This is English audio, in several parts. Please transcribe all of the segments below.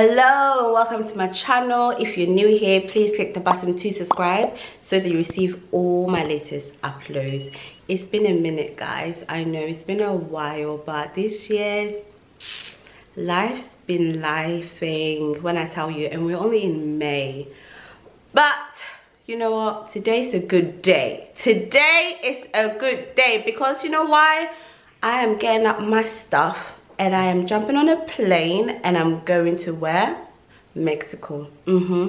Hello welcome to my channel. If you're new here please click the button to subscribe so that you receive all my latest uploads. It's been a minute guys. I know it's been a while but this year's life's been lifing when i tell you and we're only in may. But you know what? Today's a good day. Today is a good day because you know why? I am getting up my stuff and I am jumping on a plane and I'm going to where? Mexico. Mm-hmm.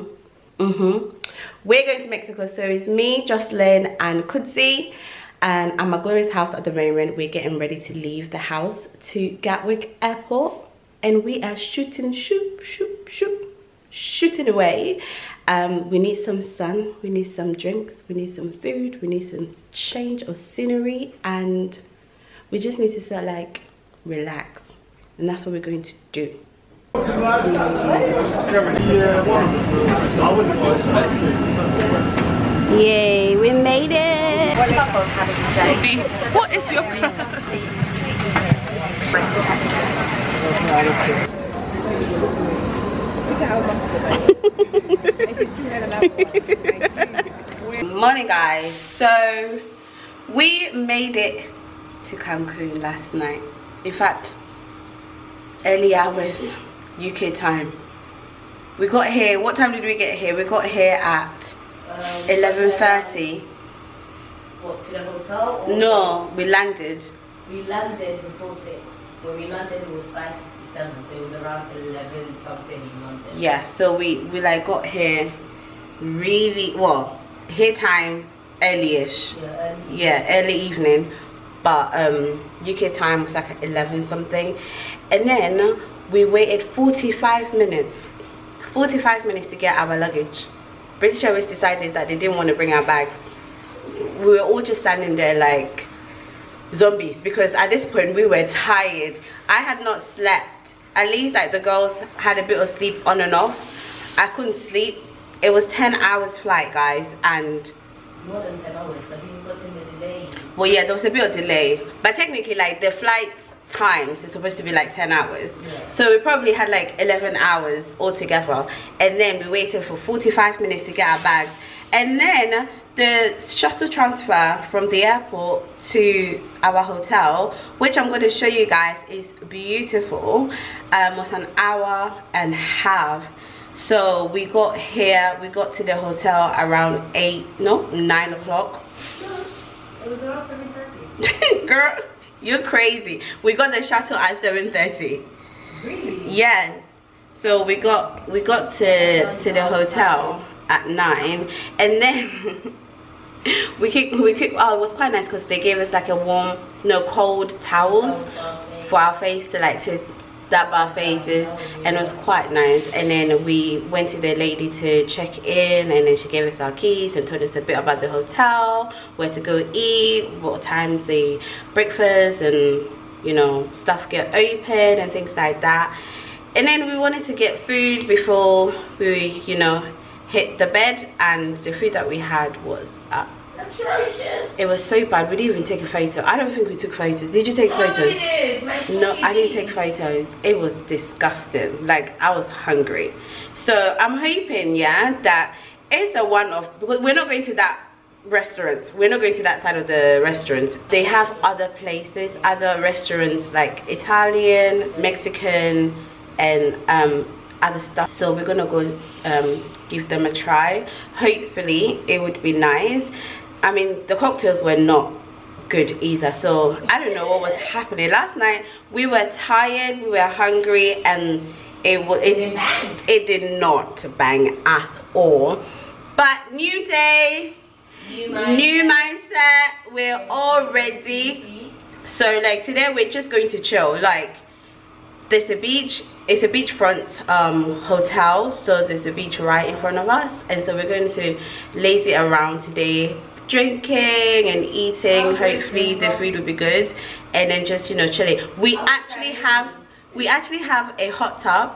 Mm-hmm. We're going to Mexico. So it's me, Jocelyn, and Kudzi. And I'm at Gloria's house at the moment. We're getting ready to leave the house to Gatwick Airport. And we are shooting, shoot, shoot, shoot, shooting away. Um, we need some sun, we need some drinks, we need some food, we need some change of scenery. And we just need to sort of like relax and that's what we're going to do Yay, we made it! What is your Morning guys, so we made it to Cancun last night. In fact, early hours UK time. We got here, what time did we get here? We got here at um, 11.30. What, to the hotel? No, we landed. We landed before 6. When we landed it was 5.57, so it was around 11 something in London. Yeah, so we, we like got here really, well, here time early-ish. Yeah, early. Yeah, early evening but um uk time was like 11 something. And then we waited 45 minutes 45 minutes to get our luggage. British airways decided that they didn't want to bring our bags. We were all just standing there like zombies because at this point we were tired. I had not slept. At least like the girls had a bit of sleep on and off. I couldn't sleep. It was 10 hours flight guys and more than 10 hours. In the delay well yeah there was a bit of delay. But technically like the flight times is supposed to be like 10 hours. Yeah. so we probably had like 11 hours altogether. And then we waited for 45 minutes to get our bags. And then the shuttle transfer from the airport to our hotel which i'm going to show you guys is beautiful. Um was an hour and a half. So we got here we got to the hotel around eight no nine o'clock it was around 7.30 girl you're crazy. We got the shuttle at 7:30. really? Yes. So we got we got to to the hotel at nine. And then we kick we kick oh it was quite nice because they gave us like a warm no cold towels for our face to like to dab our faces and it was quite nice. And then we went to the lady to check in and then she gave us our keys and told us a bit about the hotel where to go eat what times the breakfast and you know stuff get open and things like that. And then we wanted to get food before we you know hit the bed and the food that we had was uh, atrocious. It was so bad we didn't even take a photo i don't think we took photos. Did you take Oh, photos? did. No i didn't take photos. It was disgusting. Like i was hungry. So i'm hoping yeah that it's a one-off. Because we're not going to that restaurant. We're not going to that side of the restaurant. They have other places other restaurants like italian mexican and um other stuff. So we're gonna go um give them a try. Hopefully it would be nice i mean the cocktails were not good either so i don't know what was happening. Last night we were tired we were hungry and it was it, it did not bang at all. But new day New mindset. new mindset we're all ready. So like today we're just going to chill. Like there's a beach it's a beachfront um, hotel so there's a beach right in front of us and so we're going to lazy around today drinking and eating. Oh, hopefully the food will be good. And then just you know chilling. We actually have we actually have a hot tub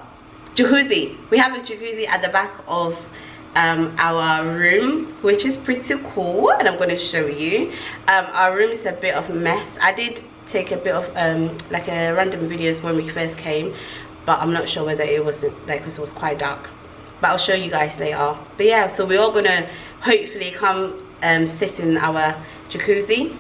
jacuzzi. We have a jacuzzi at the back of um, our room which is pretty cool and i'm going to show you. Um, our room is a bit of a mess. I did take a bit of um, like a random videos when we first came but i'm not sure whether it wasn't like because it was quite dark. But i'll show you guys later. But yeah so we're all gonna hopefully come um, sit in our jacuzzi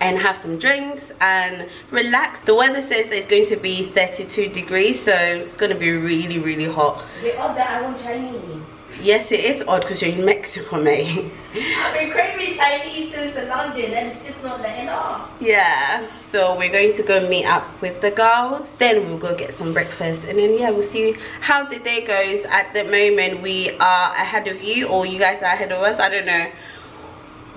and have some drinks and relax the weather says that it's going to be 32 degrees so it's going to be really really hot is it odd that i want chinese Yes, it is odd because you're in Mexico, mate. I've been craving Chinese since London and it's just not letting off. Yeah, so we're going to go meet up with the girls. Then we'll go get some breakfast and then yeah, we'll see how the day goes. At the moment, we are ahead of you or you guys are ahead of us. I don't know.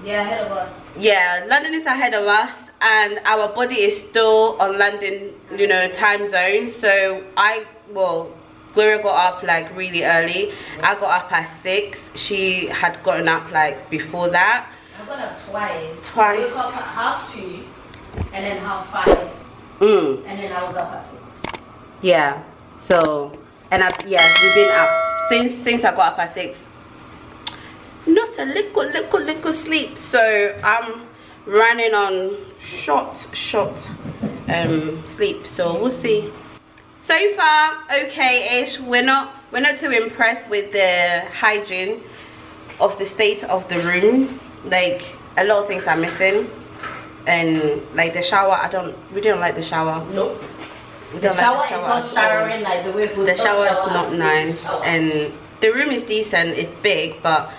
Yeah, ahead of us. Yeah, London is ahead of us and our body is still on London, you know, time zone. So I, well, Gloria got up like really early. I got up at six. She had gotten up like before that. I got up twice. Twice. I woke up at half two and then half five. Mm. And then I was up at six. Yeah. So and I yeah, we've been up since since I got up at six. Not a little little little sleep. So I'm running on short short um sleep. So we'll see. So far okay-ish. We're not we're not too impressed with the hygiene of the state of the room. Like a lot of things are missing. And like the shower i don't we don't like the shower. Nope. The shower, like the shower is not showering like the way the shower is not nice. And the room is decent it's big but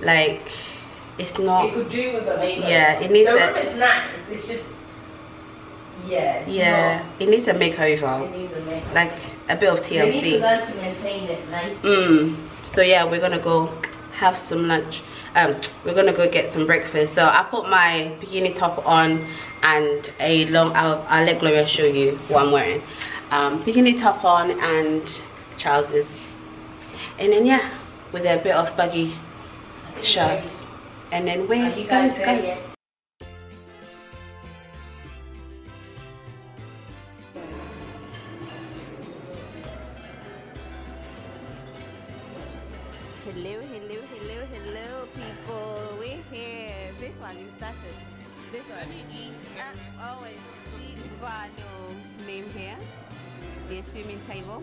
like it's not it could do with a yeah it needs the room is nice it's just yeah. yeah. Not, it needs a makeover. It needs a makeover. Like a bit of TLC. They need to learn to maintain it nice. Mm. So yeah, we're gonna go have some lunch. Um, we're gonna go get some breakfast. So I put my bikini top on and a long. I'll, I'll let Gloria show you what I'm wearing. Um, bikini top on and trousers, and then yeah, with a bit of baggy shirts. And then we're going to go. hello hello hello hello people. We're here. This one you started this one uh, always Vano name here. The swimming table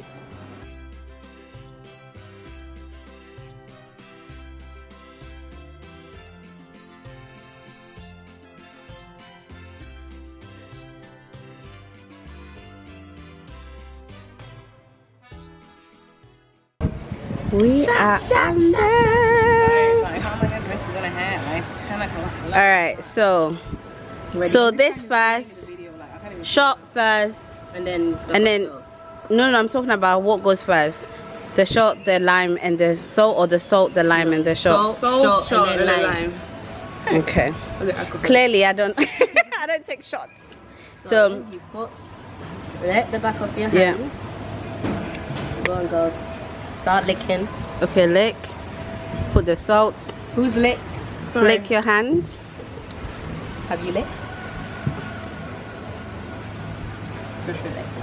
We are under. All right, so so this first, shot first, and then and then no, no, I'm talking about what goes first. The shot, the lime, and the salt, or the salt, the lime, and the shot. Salt, salt, and then lime. Okay. Clearly, I don't. I don't take shots. So, so you put let the back of your hand. Yeah. Go on, girls. Start licking. Okay, lick. Put the salt. Who's licked? Sorry. Lick your hand. Have you licked?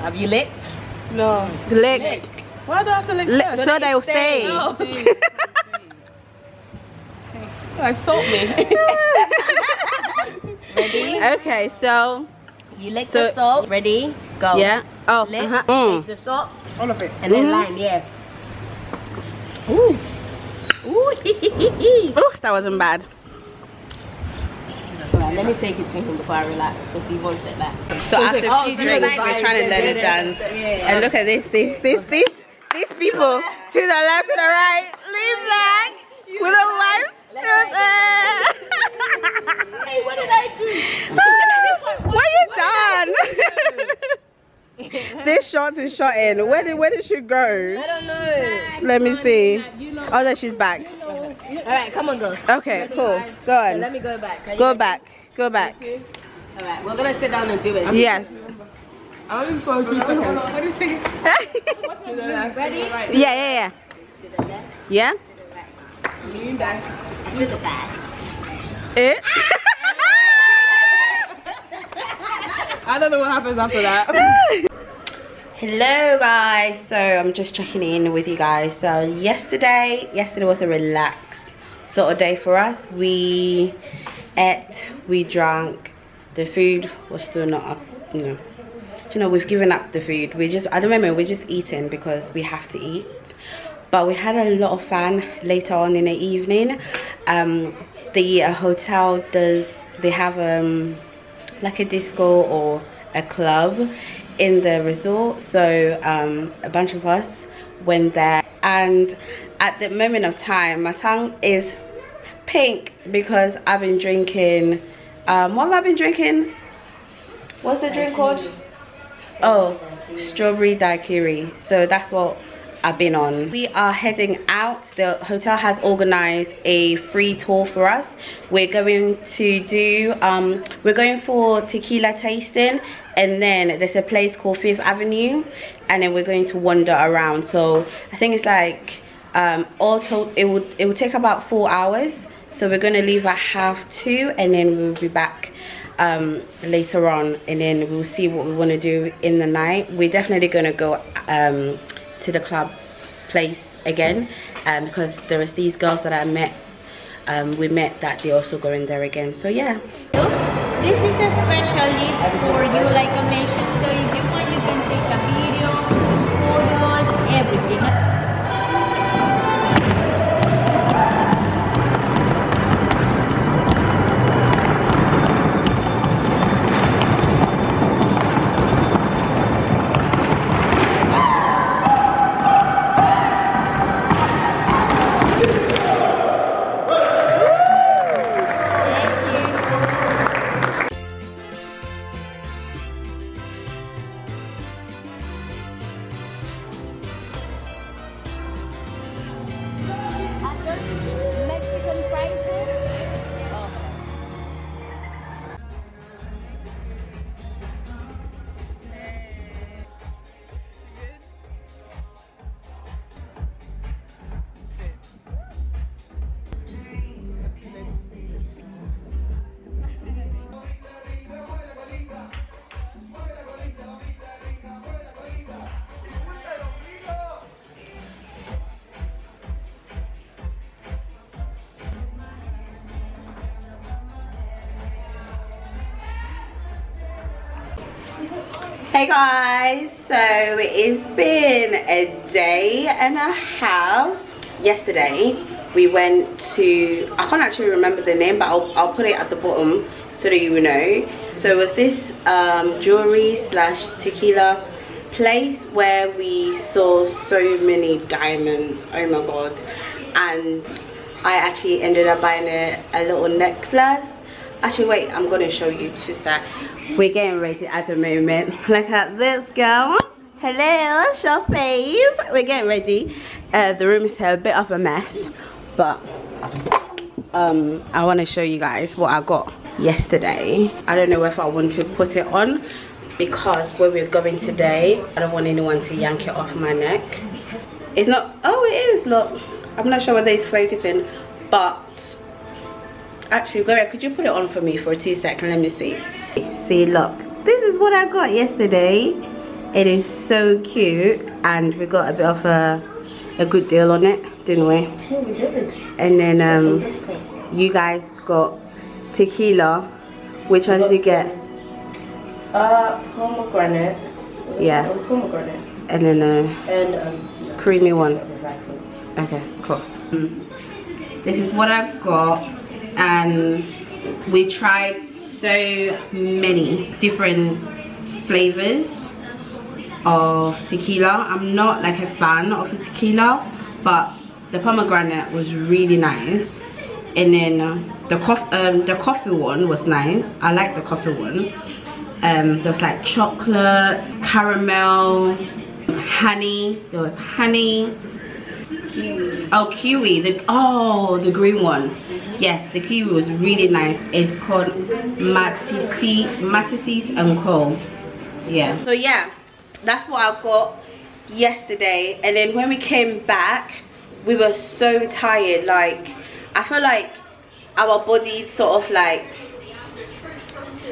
Have you licked? No. Lick. lick. Why do I have to lick, lick So, so they'll stay. stay. No. salt me. Ready? Okay, so. You lick so, the salt. Ready? Go. Yeah. Oh. Lick. Uh -huh. mm. the salt. All of it. And then mm -hmm. lime, yeah. Ooh. Ooh. Ooh, that wasn't bad. Right, let me take it to him before I relax because he won't sit back. So oh, after a few drinks, we're trying to let it dance. And look at this, this, this, this, these people to the left, to the right, lean back with a wife. hey, what did I do? what you done? this shot is shot in. Where did where did she go? I don't know. Let me see. Oh, that she's back. All right, come on, go. Okay, cool. Go on. Let me go back. Go back. Go back. All right, we're gonna sit down and do it. Yes. I only for a few seconds. What do you think? To the left, to the right. Yeah, yeah, yeah. To the left, Yeah? to the right. Lean back. To the back. Eh? I don't know what happens after that. Hello guys, so I'm just checking in with you guys. So yesterday, yesterday was a relaxed sort of day for us. We ate, we drank, the food was still not up, you know. You know, we've given up the food. We just, at the moment, we're just eating because we have to eat. But we had a lot of fun later on in the evening. Um, the uh, hotel does, they have um, like a disco or a club in the resort so um, a bunch of us went there. And at the moment of time my tongue is pink because I've been drinking um, what have I been drinking? What's the drink called? Oh strawberry daiquiri. So that's what I've been on. We are heading out. The hotel has organized a free tour for us. We're going to do, um, we're going for tequila tasting and then there's a place called Fifth Avenue and then we're going to wander around. So I think it's like, um, all told, it would, it would take about four hours. So we're going to leave at half two and then we'll be back um, later on and then we'll see what we want to do in the night. We're definitely going to go um, to the club place again um, because there was these girls that I met um, we met that they also go in there again so yeah This is especially for you, like I mentioned. So if you hey guys. So it's been a day and a half. Yesterday we went to I can't actually remember the name but I'll, I'll put it at the bottom so that you know. So it was this um, jewelry slash tequila place where we saw so many diamonds. Oh my god. And I actually ended up buying a, a little necklace actually wait i'm gonna show you two sec. We're getting ready at the moment. Look at this girl. Hello show face. We're getting ready. Uh, the room is a bit of a mess but um i want to show you guys what i got yesterday. I don't know if i want to put it on because where we're going today i don't want anyone to yank it off my neck. It's not oh it is look. I'm not sure whether it's focusing but actually Gloria could you put it on for me for two seconds let me see see look this is what I got yesterday it is so cute and we got a bit of a a good deal on it didn't we No, we didn't. and then um you guys got tequila which ones did you get Uh, pomegranate. Yeah. It was pomegranate. and then a And um, creamy one. Okay, cool. Mm. This is what I got, and we tried so many different flavors of tequila. I'm not like a fan of tequila, but the pomegranate was really nice. And then the coffee, um, the coffee one was nice. I like the coffee one. Um, there was like chocolate, caramel, honey. There was honey. Oh, kiwi. The oh, the green one. Yes, the kiwi was really nice. It's called Matisse, Matisse's and Co. yeah so yeah that's what i got yesterday and then when we came back we were so tired like i feel like our bodies sort of like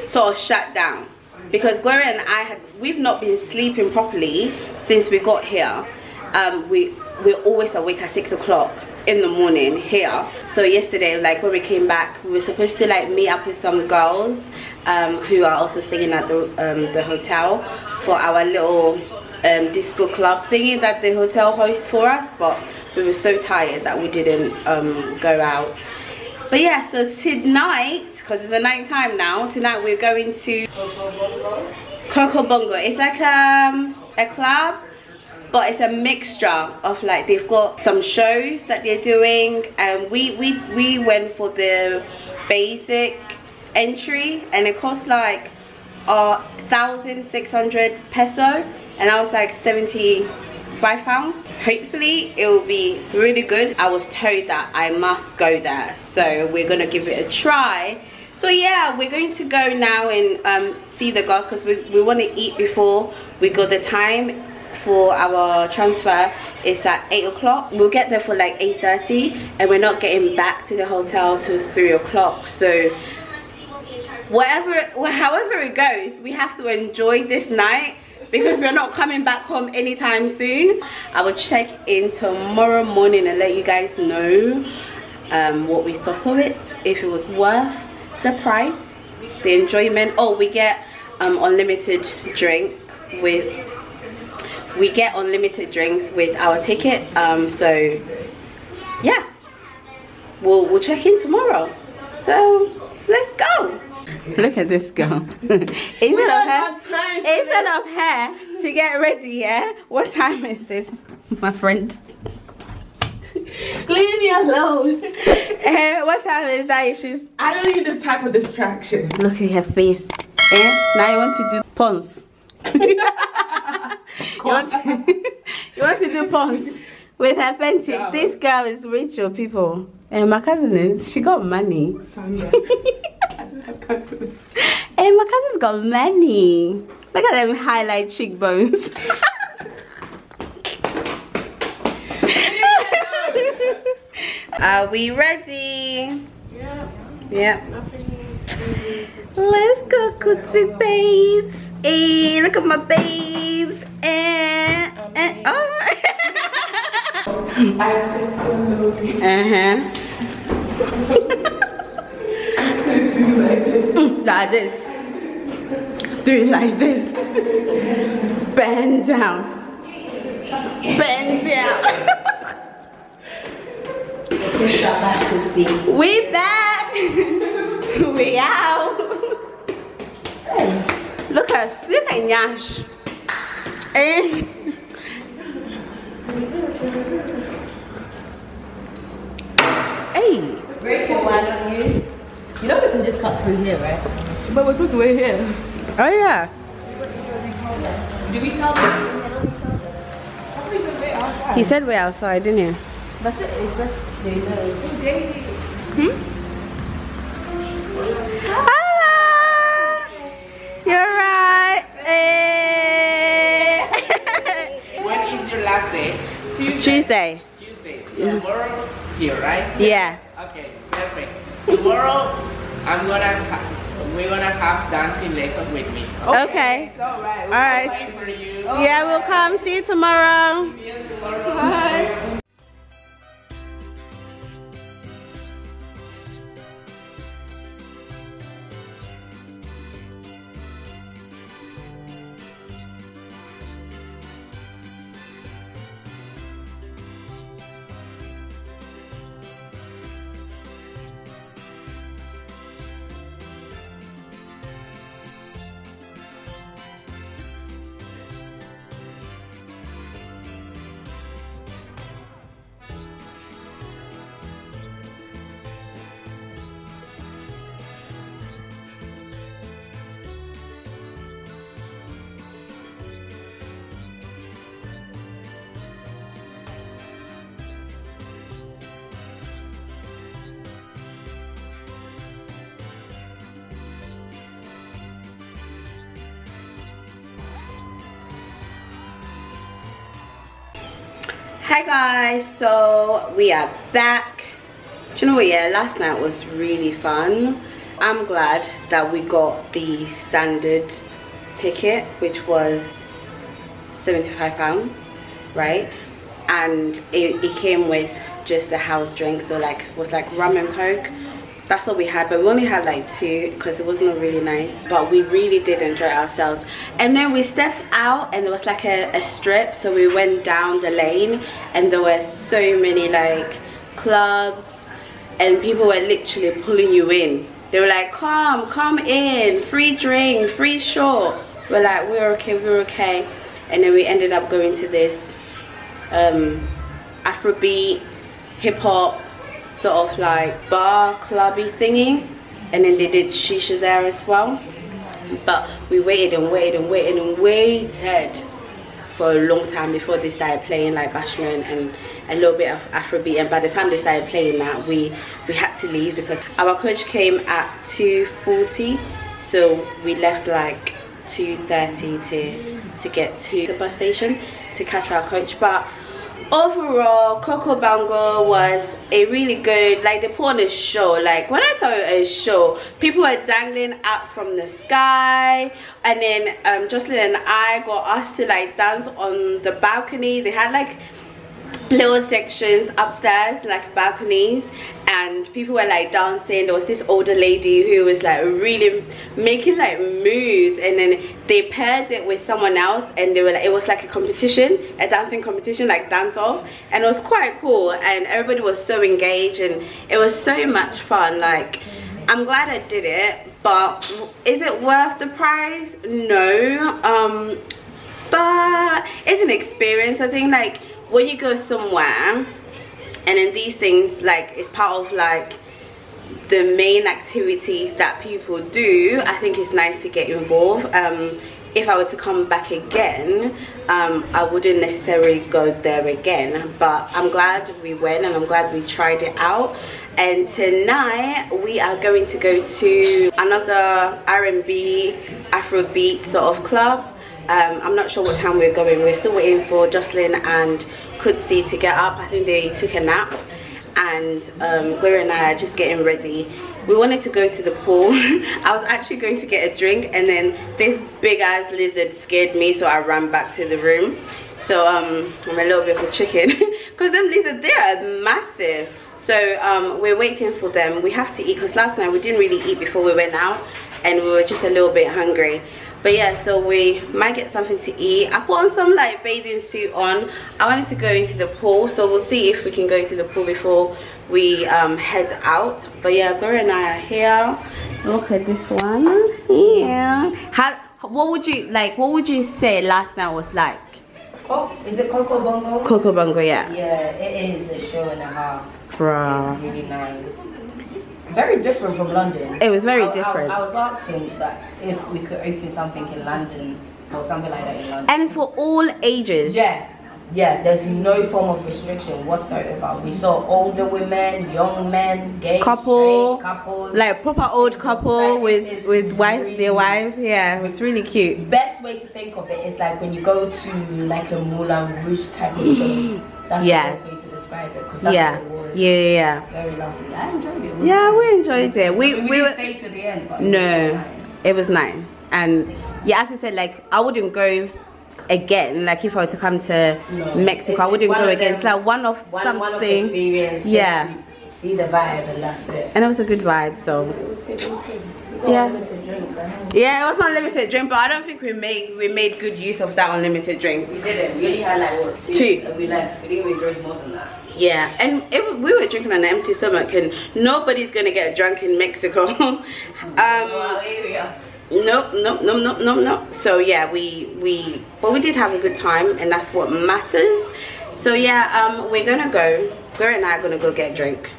sort of shut down because Gloria and I have we've not been sleeping properly since we got here um, we we're always awake at six o'clock in the morning here. So yesterday like when we came back we were supposed to like meet up with some girls um, who are also staying at the, um, the hotel for our little um, disco club thingy that the hotel hosts for us but we were so tired that we didn't um, go out. But yeah so tonight because it's a night time now tonight we're going to Coco Bongo it's like um, a club but it's a mixture of like they've got some shows that they're doing and we we we went for the basic entry and it cost like uh 1600 peso and i was like 75 pounds. Hopefully it will be really good. I was told that i must go there so we're gonna give it a try. So yeah we're going to go now and um, see the girls because we, we want to eat before we go the time for our transfer is at 8 o'clock. We'll get there for like 8.30 and we're not getting back to the hotel till 3 o'clock. So whatever however it goes we have to enjoy this night because we're not coming back home anytime soon. I will check in tomorrow morning and let you guys know um, what we thought of it if it was worth the price the enjoyment. Oh we get um, unlimited drink with we get unlimited drinks with our ticket um, so yeah. We'll we'll check in tomorrow. So let's go. Look at this girl. Instead of her instead of her to get ready yeah? What time is this my friend? Leave me alone. Uh, what time is that she's i don't need this type of distraction. Look at her face. Eh? now you want to do puns you, want to, you want to do puns with her Fenty. Yeah. This girl is rich, or people. And my cousin is, she got money. Sandra. And eh, my cousin's got money. Look at them highlight cheekbones. Are we ready? Yeah. Yeah. Let's go, Kutsu babes. Hey, look at my babes. And, and oh. uh-huh. Do like this. Do it like this. Bend down. Bend down. we back. we out. Look at look at Nyash. Eh? Hey. Rachel, why don't you? You know we can just cut through here, right? But we're supposed to wait here. Oh yeah. Do we tell them? He said we're outside, didn't he? That's it. It's just they know. Hmm? Hello. Eh. When is your last day? Tuesday. Tuesday. Tomorrow here, right? Yeah. Okay, perfect. Tomorrow I'm gonna we're gonna have dancing lesson with me. Okay. All right. All right. Bye for you. Yeah, we'll come. See you tomorrow. See you tomorrow. Bye. Hi guys, so we are back. Do you know what, yeah, last night was really fun. I'm glad that we got the standard ticket, which was 75 pounds, right? And it, it came with just the house drink, so like, it was like rum and coke that's all we had but we only had like two because it wasn't really nice but we really did enjoy ourselves. And then we stepped out and there was like a, a strip so we went down the lane and there were so many like clubs and people were literally pulling you in. They were like come come in free drink free show we're like we're okay we're okay. And then we ended up going to this um afrobeat hip-hop sort of like bar clubby thingy and then they did shisha there as well. But we waited and waited and waited and waited for a long time before they started playing like bashment and a little bit of afrobeat. And by the time they started playing that we we had to leave because our coach came at 2:40, so we left like 2:30 to to get to the bus station to catch our coach. But overall coco bongo was a really good like they put on a show. Like when i tell you a show people were dangling out from the sky. And then um jocelyn and i got asked to like dance on the balcony. They had like little sections upstairs like balconies and people were like dancing. There was this older lady who was like really making like moves and then they paired it with someone else and they were like it was like a competition a dancing competition like dance off and it was quite cool and everybody was so engaged and it was so much fun like i'm glad i did it but is it worth the price? No um but it's an experience i think like when you go somewhere and then these things like it's part of like the main activities that people do i think it's nice to get involved. Um, if I were to come back again um, I wouldn't necessarily go there again but I'm glad we went and I'm glad we tried it out. And tonight we are going to go to another R&B Afrobeat sort of club um, I'm not sure what time we're going. We're still waiting for Jocelyn and Kutsi to get up. I think they took a nap. And um, Gloria and I are just getting ready. We wanted to go to the pool. I was actually going to get a drink and then this big ass lizard scared me so I ran back to the room. So um, I'm a little bit of a chicken. Because them lizards they are massive. So um, we're waiting for them. We have to eat because last night we didn't really eat before we went out and we were just a little bit hungry but yeah so we might get something to eat i put on some like bathing suit on i wanted to go into the pool so we'll see if we can go into the pool before we um, head out but yeah gloria and i are here look at this one yeah how what would you like what would you say last night was like Oh, is it Coco Bongo? coco bongo yeah Yeah, it is a show and a half. Bruh. It's really nice. Very different from London. It was very I- I- different. I, was asking that if we could open something in London or something like that in London. and it's for all ages Yeah, yeah. There's no form of restriction whatsoever. We saw older women, young men, gay, couple couples, like proper old couple Like, with it's with wife really- their wife yeah it was really cute Best way to think of it is like when you go to like a Moulin Rouge type of show. That's Yes. the best way to describe it because that's yeah what it was. yeah yeah yeah Very lovely. I enjoyed it. it yeah we enjoyed it we we, we were stay to the end, but it was no nice. it was nice and yeah as i said like i wouldn't go again like if i were to come to No. mexico It's- i wouldn't go again it's like one of One, something one of experience. Yeah. See the vibe and that's it. and it was a good vibe so It was good. It was good. Got Yeah. limited drinks. Yeah it was unlimited drink but i don't think we made we made good use of that unlimited drink We didn't. We only had like what two? Two. And we left. We didn't really drink more than that. Yeah and it, we were drinking on an empty stomach and nobody's gonna get drunk in mexico um Our area. Nope, nope, nope, nope, nope, nope. So yeah, we we but we did have a good time, and that's what matters. So yeah, um, we're gonna go. Gloria and I are gonna go get a drink.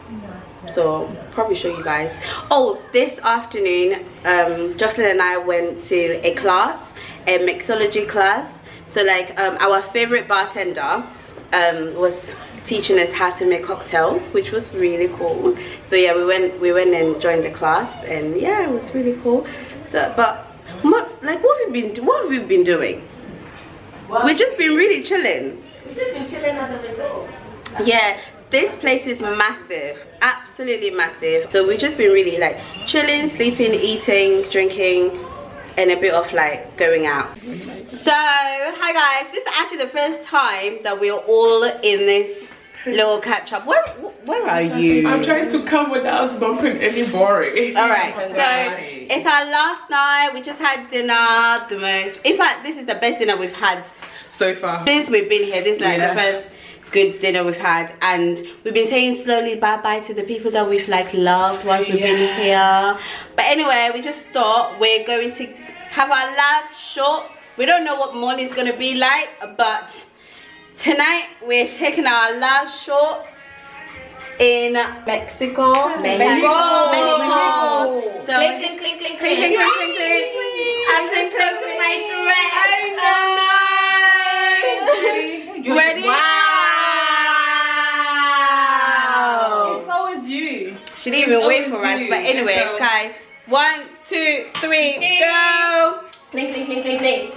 So probably show you guys. Oh, this afternoon, um, Jocelyn and I went to a class, a mixology class. So like um, our favorite bartender um, was teaching us how to make cocktails, which was really cool. So yeah, we went we went and joined the class, and yeah, it was really cool. So, but like, what have we been what have we been doing? Well, We've just been really chilling. We've just been chilling as a result. yeah this place is massive absolutely massive so we've just been really like chilling sleeping eating drinking and a bit of like going out so hi guys this is actually the first time that we're all in this little catch up where where are you? I'm trying to come without bumping anybody. all right so it's our last night. We just had dinner the most in fact this is the best dinner we've had so far. since we've been here. This is like Yeah. the first good dinner we've had. And we've been saying slowly bye bye to the people that we've like loved whilst we've been here. But anyway we just thought we're going to have our last shot. We don't know what morning's gonna be like but tonight we're taking our last shots in Mexico Mexico. Mexico. so clink, clink, Clink, clink, clink. clink, clink, clink. I'm so soaked in my dress. I know. Ready? Wow. It's always you. She didn't even wait for us. But anyway, So- guys, one, two, three, go. Clink, clink, clink, clink, clink.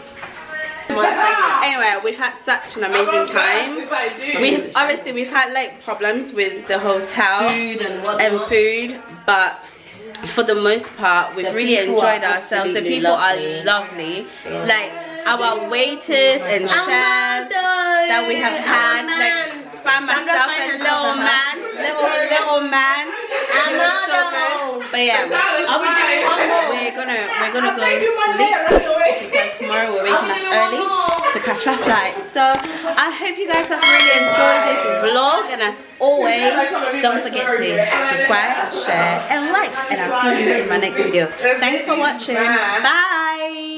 Anyway, we've had such an amazing time. If I do. We've obviously we've had like problems with the hotel Food and and food, but for the most part, we've The really enjoyed ourselves. The people lovely. are lovely. Yeah. Like our waiters and chefs that we have had, like found Sandra myself find a little man, little little man. It was so good. But yeah, Are we doing one more? we're gonna we're gonna go sleep because tomorrow we're waking up early to catch our flight. So I hope you guys have really enjoyed this vlog and as always don't forget to subscribe, share and like and I'll see you in my next video. Thanks for watching. Bye.